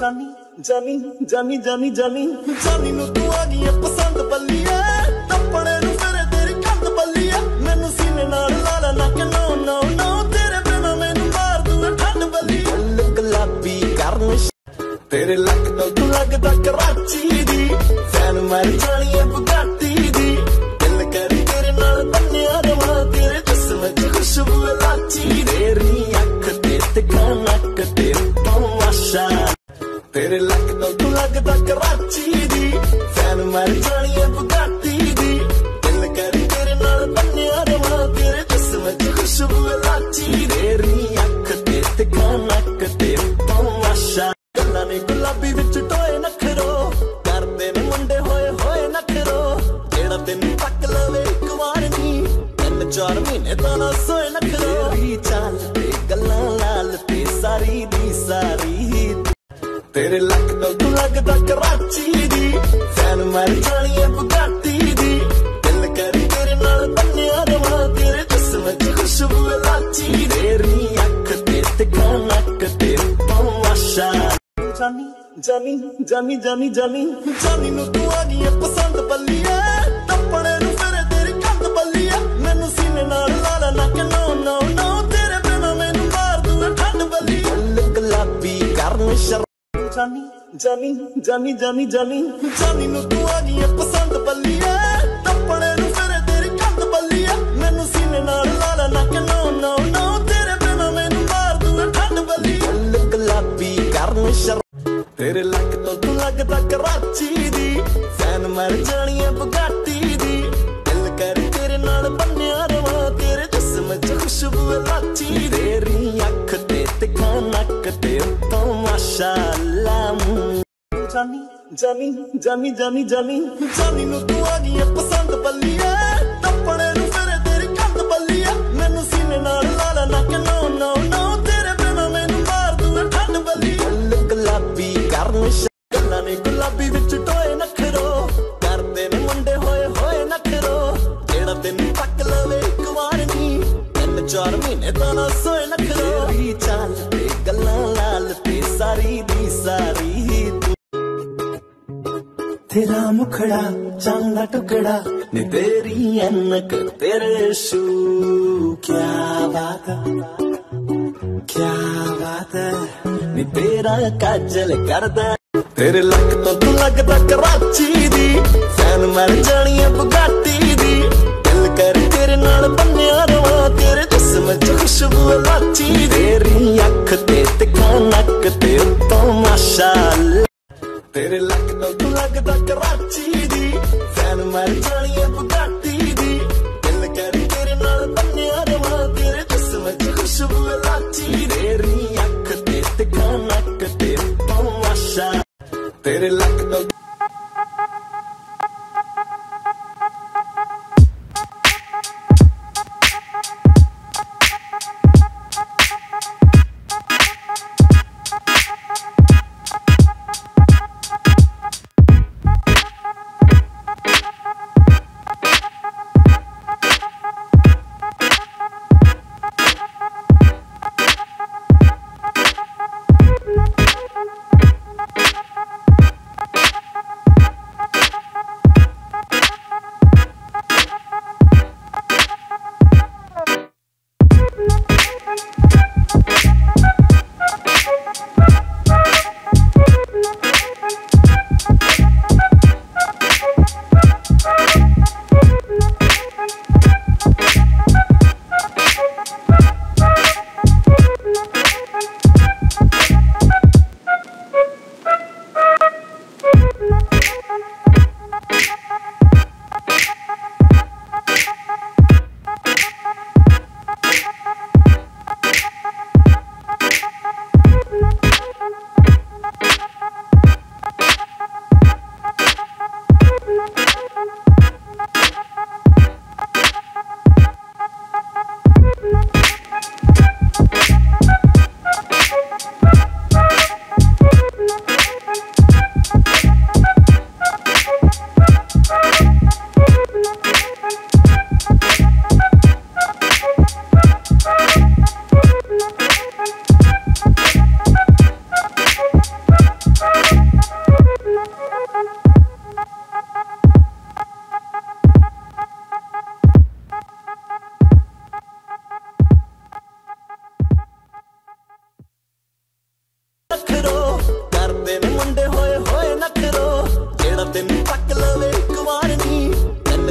ਜਾਨੀ ਜਾਨੀ ਜਾਨੀ ਜਾਨੀ ਜਾਨੀ। ਜਾਨੀ ਨੂੰ ਤੂੰ ਆ ਗਈ ਪਸੰਦ ਬੱਲੀਏ। ਟੱਪਣੇ ਨੂੰ ਫਿਰੇ ਤੇਰੀ ਕੰਧ ਬੱਲੀਏ। ਮੈਨੂੰ ਸੀਨੇ ਨਾਲ ਲਾ ਲੈ ਨਾ ਕਿ ਨੋ ਨੋ ਨੋ। ਤੇਰੇ ਬਿਨਾ ਮੈਨੂੰ ਮਾਰ ਦੂੰ ਠੰਡ ਬੱਲੀ ਫੁੱਲ ਗੁਲਾਬੀ ਕਰਨ। ਤੇਰੇ ਲੱਕ ਤੋਂ ਤੂੰ ਲੱਗਦਾ ਕਰਾਚੀ ਦੀ। ਫੈਨ ਮਰ ਜਾਣੀ ਬੁਗਾਟੀ ਦੀ। ਦਿਲ ਕਰੀ ਤੇਰੇ ਨਾਲ ਬੰਨਿਆ ਰਵਾਂ। ਤੇਰੇ ਜਿਸਮ ਚ ਖੁਸ਼ਬੂ ਲਾਚੀ ਤੇਰੀ ਅੱਖ ਤੇ ਤਿੱਖਾ ਨੱਕ ਤੇ ਤਮਾਸ਼ਾ ਤੇਰੇ ਲੱਕ ਤੋਂ ਤੂੰ ਲੱਗਦਾ ਕਰਾਚੀ ਦੀ। ਫੈਨ ਮਰ ਜਾਣੀ ਏ ਬੁਗਾਟੀ ਦੀ। ਦਿਲ ਕਰੀ ਤੇਰੇ ਨਾਲ ਬੰਨਿਆ ਰਵਾਂ, ਤੇਰੇ ਜਿਸਮ ਚ ਖੁਸ਼ਬੂ ਲਾਚੀ ਤੇਰੀ ਅੱਖ ਤੇ ਤਿੱਖਾ ਨੱਕ ਤੇ ਤਮਾਸ਼ਾ ਗੱਲਾਂ ਨੇ ਗੁਲਾਬੀ ਵਿੱਚ ਟੋਏ ਨਖਰੋ। ਕਰਦੇ ਨੇ ਮੁੰਡੇ ਹੋਏ ਹੋਏ ਨਖਰੋ। ਜਿਹੜਾ ਤੈਨੂੰ ਤੱਕ ਲਵੇ ਇੱਕ ਵਾਰ ਨਹੀਂ ਤਿੰਨ ਚਾਰ ਮਹੀਨੇ ਤਾਂ ਨਾ ਸੋਏ ਨਖਰੋ। ਤੇਰੀ ਚਾਲ ਤੇ ਗੱਲਾਂ ਲਾਲ ਤੇ ਸਾਰੀ ਦੀ ਸਾਰੀ। ਤੇਰੇ ਲੱਕ ਤੋਂ ਤੂੰ ਲੱਗਦਾ ਕਰਾਚੀ ਦੀ। ਫੈਨ ਮਰ ਜਾਣੀ ਏ ਬੁਗਾਟੀ ਦੀ। ਦਿਲ ਕਰੀ ਤੇਰੇ ਨਾਲ ਬੰਨਿਆ ਰਵਾਂ। ਤੇਰੇ ਜਿਸਮ ਚ ਖੁਸ਼ਬੂ ਲਾਚੀ ਤੇਰੀ ਅੱਖ ਤੇ ਤਿੱਖਾ ਨੱਕ ਤੇ ਤਮਾਸ਼ਾ ਜਾਨੀ ਜਾਨੀ ਜਾਨੀ ਜਾਨੀ ਜਾਨੀ। ਜਾਨੀ ਨੂੰ ਤੂੰ ਆ ਗਈ ਏ ਪਸੰਦ ਬੱਲੀਏ ਜਾਨੀ ਜਾਨੀ ਜਾਨੀ ਜਾਨੀ ਜਾਨੀ। ਜਾਨੀ ਨੂੰ ਤੂੰ ਆ ਗਈ ਪਸੰਦ ਬੱਲੀਏ ਟੱਪਣੇ ਨੂੰ ਫਿਰੇ ਤੇਰੀ ਕੰਧ ਬੱਲੀਏ ਮੈਨੂੰ ਸੀਨੇ ਨਾਲ ਲਾ ਲੈ ਨਾ ਕਿ ਨੋ ਨੋ। ਨੋ ਤੇਰੇ ਬਿਨਾ ਮੈਨੂੰ ਮਾਰ ਦੂੰ ਠੰਡ ਬੱਲੀ ਫੁੱਲ ਗੁਲਾਬੀ ਕਰਨ ਸ਼ਰ ਤੇਰੇ ਲੱਕ ਤੋਂ ਤੂੰ ਲੱਗਦਾ ਕਰਾਚੀ ਦੀ। ਫੈਨ ਮਰ ਜਾਣੀ ਏ ਜਾਨੀ ਜਾਨੀ ਜਾਨੀ ਜਾਨੀ ਜਾਨੀ ਜਾਨੀ। ਨੂੰ ਤੂੰ ਆ ਗਈ ਪਸੰਦ ਬੱਲੀਏ ਤੇਰਾ ਮੁਖੜਾ, ਚੰਦਾ ਟੁਕੜਾ, ਨੇ ਤੇਰੀ ਅਨਕ ਤੇਰੇ ਸ਼ੂ ਕਿਆ ਬਾਤ। ਕਿਆ ਬਾਤ ਹੈ? ਤੇਰਾ ਕਾਜਲ ਕਰਦਾ। ਤੇਰੇ ਲੱਕ ਤੋਂ ਤੂੰ ਲੱਗਦਾ ਕਰਾਚੀ ਦੀ। ਫੈਨ ਮਰ ਜਾਣੀ ਏ ਬੁਗਾਟੀ ਦੀ। ਦਿਲ ਕਰ ਤੇਰੇ ਨਾਲ ਬੰਨਿਆ ਰਵਾਂ, ਤੇਰੇ ਜਿਸਮ ਚ ਖੁਸ਼ਬੂ ਲਾਚੀ ਤੇਰੀ ਅੱਖ ਤੇ ਤਿੱਖਾ ਨੱਕ ਤੇ ਤਮਾਸ਼ਾ ਤੇਰੇ ਲੱਕ ਤੋਂ ਤੂੰ ਲੱਗਦਾ ਕਰਾਚੀ ਦੀ। ਫੈਨ ਮਰ ਜਾਣੀ ਏ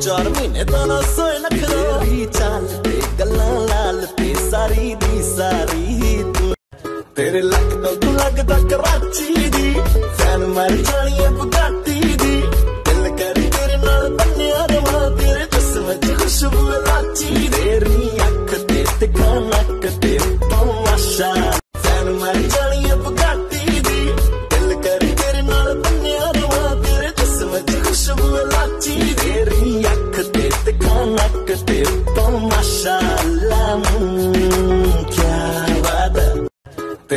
ਚਾਰ ਮਹੀਨੇ ਤਾਂ ਨਾ ਸੋਏ ਨਖਰੋ ਹੀ ਚਾਲ ਤੇ ਗੱਲਾਂ ਲਾਲ ਤੇ ਸਾਰੀ ਦੀ ਸਾਰੀ ਤੂੰ ਤੇਰੇ ਲੱਗ ਤੋਂ ਤੂੰ ਲੱਗਦਾ ਕਰਾਚੀ ਦੀ। ਫੈਨ ਮਰ ਜਾਣੀ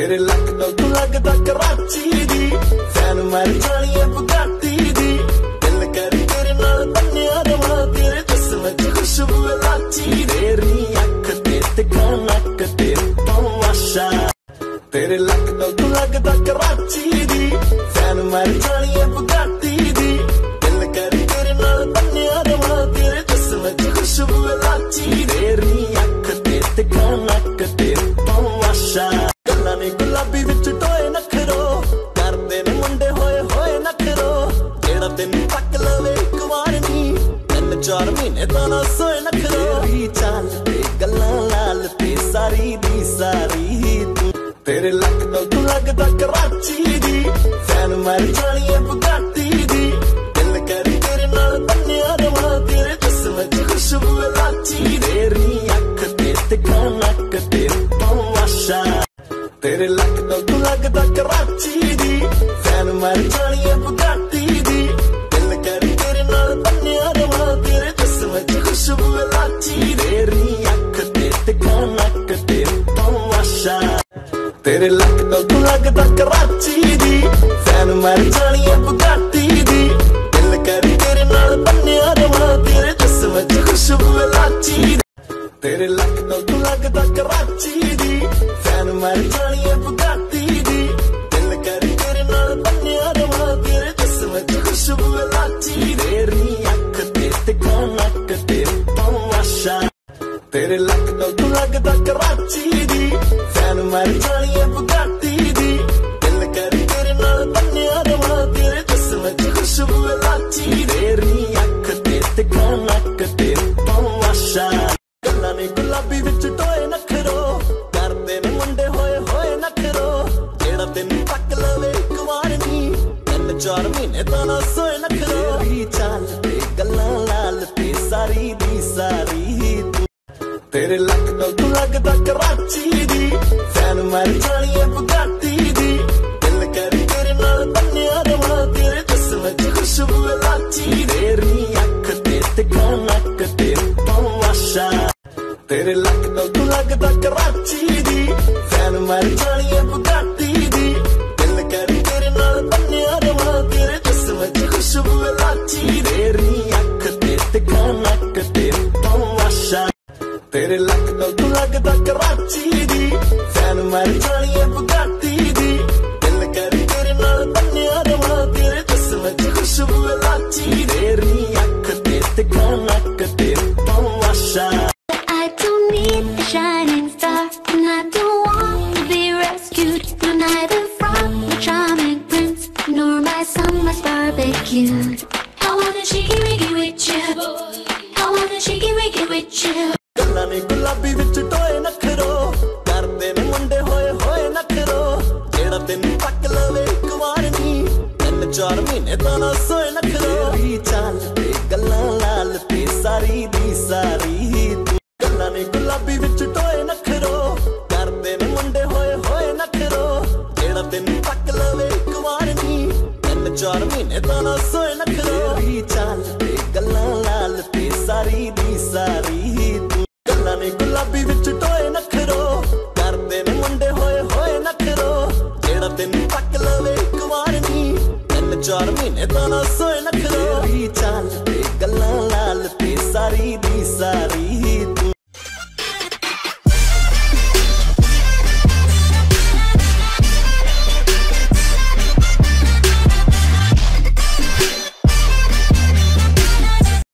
ਤੇਰੇ ਲੱਗਦਾ ਤੂੰ ਲੱਗਦਾ ਕਰਾਚੀ ਦੀ। ਫੈਨ ਮਰ ਜਾਣੀ ਐ ਬੁਗਾਤੀ ਦੀ। ਦਿਲ ਕਰ ਤੇਰੇ ਨਾਲ ਬੰਨਿਆ ਰਵਾਂ। ਤੇਰੇ ਜਿਸਮ 'ਚ ਖੁਸ਼ਬੂ ਲਾਚੀ ਤੇਰੀ ਅੱਖ ਤੇ ਟਿਕਾਣਾ ਨੱਕ ਤੇ ਤਮਾਸ਼ਾ ਤੇਰੇ ਲੱਗਦਾ ਤੂੰ ਲੱਗਦਾ ਕਰਾਚੀ ਦੀ। ਫੈਨ ਮਰ ਜਾਣੀ ਐ ਮਹੀਨੇ ਤਾਂ ਨਾ ਸੋਏ ਨਖਰੋ ਤੇਰੀ ਚਾਲ ਤੇ ਗੱਲਾਂ ਲਾਲ ਤੇ ਸਾਰੀ ਦੀ ਸਾਰੀ। ਤੂੰ ਤੇਰੇ ਲੱਕ ਤੋਂ ਤੂੰ ਲੱਗਦਾ ਕਰਾਚੀ ਦੀ। ਫੈਨ ਮਰ ਜਾਣੀ ਏ ਦੀ। ਦਿਲ ਕਰੀ ਤੇਰੇ ਨਾਲ ਬੰਨਿਆ ਰਵਾਂ ਤੇਰੇ ਜਿਸਮ ਚ ਖੁਸ਼ਬੂ ਲਾਚੀ ਤੇਰੀ ਅੱਖ ਤੇ ਤਿੱਖਾ ਨੱਕ ਤੇ ਤਮਾਸ਼ਾ ਤੇਰੇ ਲੱਕ ਤੋਂ ਤੂੰ ਲੱਗਦਾ ਕਰਾਚੀ ਦੀ। ਫੈਨ ਮਰ ਜਾਣੀ ਏ ਮੇਰੇ ਲੱਕ ਨਾਲ ਤੂੰ ਲੱਗਦਾ ਕਰਾਚੀ ਦੀ। ਫੈਨ ਮਾਰੀ ਜਾਣੀ ਐ ਬੁਗਾਟੀ ਦੀ। ਦਿਲ ਕਰੀ ਤੇਰੇ ਨਾਲ ਬੰਨਿਆ ਰਵਾਂ, ਤੇਰੇ ਜਿਸਮ ਚ ਖੁਸ਼ਬੂ ਲਾਚੀ money. ਚਾਰ ਮਹੀਨੇ ਤਾਂ ਨਾ ਸੋਏ ਨਖਰੋ ਹੀ ਚਾਲ ਤੇ ਗੱਲਾਂ ਲਾਲ ਤੇ ਸਾਰੀ ਦੀ ਸਾਰੀ ਤੂੰ। ਗੱਲਾਂ ਨੇ ਗੁਲਾਬੀ ਵਿੱਚ ਟੋਏ ਨਖਰੋ ਕਰਦੇ ਨੇ ਮੁੰਡੇ ਹੋਏ ਹੋਏ ਨਖਰੋ ਜਿਹੜਾ ਤੈਨੂੰ ਤੱਕ ਲਵੇ ਇੱਕ ਵਾਰ ਨਹੀਂ ਤਿੰਨ ਚਾਰ ਮਹੀਨੇ ਤਾਂ ਨਾ ਸੋਏ ਨਖਰੋ ਹੀ ਚਾਲ ਤੇ ਗੱਲਾਂ ਲਾਲ ਤੇ ਸਾਰੀ ਦੀ ਸਾਰੀ